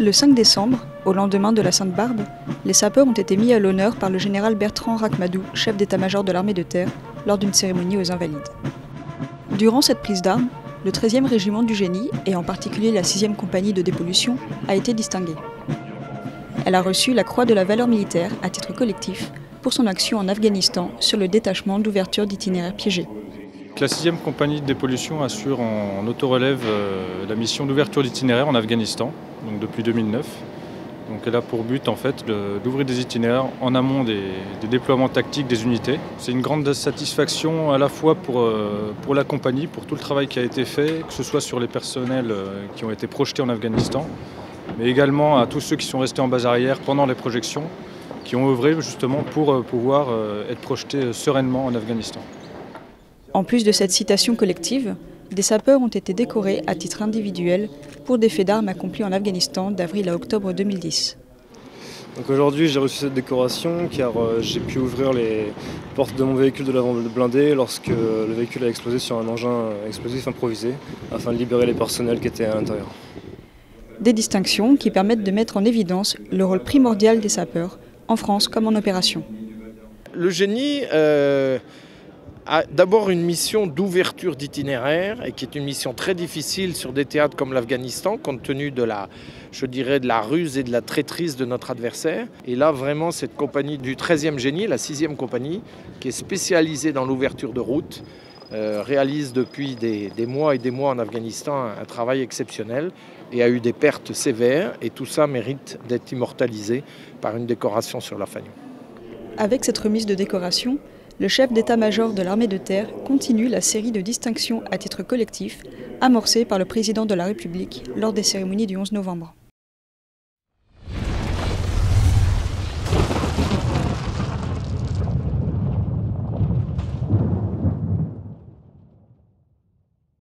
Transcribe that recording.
Le 5 décembre, au lendemain de la Sainte-Barbe, les sapeurs ont été mis à l'honneur par le général Bertrand Rachmadou, chef d'état-major de l'armée de terre, lors d'une cérémonie aux Invalides. Durant cette prise d'armes, le 13e régiment du génie, et en particulier la 6e compagnie de dépollution, a été distingué. Elle a reçu la Croix de la valeur militaire à titre collectif pour son action en Afghanistan sur le détachement d'ouverture d'itinéraires piégés. La 6e compagnie de dépollution assure en autorelève euh, la mission d'ouverture d'itinéraires en Afghanistan, donc depuis 2009. Donc elle a pour but en fait d'ouvrir des itinéraires en amont des, déploiements tactiques des unités. C'est une grande satisfaction à la fois pour, euh, pour la compagnie, pour tout le travail qui a été fait, que ce soit sur les personnels euh, qui ont été projetés en Afghanistan, mais également à tous ceux qui sont restés en base arrière pendant les projections, qui ont œuvré justement pour pouvoir être projetés sereinement en Afghanistan. En plus de cette citation collective, des sapeurs ont été décorés à titre individuel pour des faits d'armes accomplis en Afghanistan d'avril à octobre 2010. aujourd'hui j'ai reçu cette décoration car euh, j'ai pu ouvrir les portes de mon véhicule de l'avant blindé lorsque le véhicule a explosé sur un engin explosif improvisé afin de libérer les personnels qui étaient à l'intérieur. Des distinctions qui permettent de mettre en évidence le rôle primordial des sapeurs, en France comme en opération. Le génie euh, d'abord une mission d'ouverture d'itinéraire et qui est une mission très difficile sur des théâtres comme l'Afghanistan compte tenu de la, je dirais, de la ruse et de la traîtrise de notre adversaire. Et là, vraiment, cette compagnie du 13e génie, la 6e compagnie, qui est spécialisée dans l'ouverture de routes, euh, réalise depuis des, mois et des mois en Afghanistan un, travail exceptionnel et a eu des pertes sévères. Et tout ça mérite d'être immortalisé par une décoration sur la Fagnon. Avec cette remise de décoration, le chef d'état-major de l'armée de terre continue la série de distinctions à titre collectif amorcée par le président de la République lors des cérémonies du 11 novembre.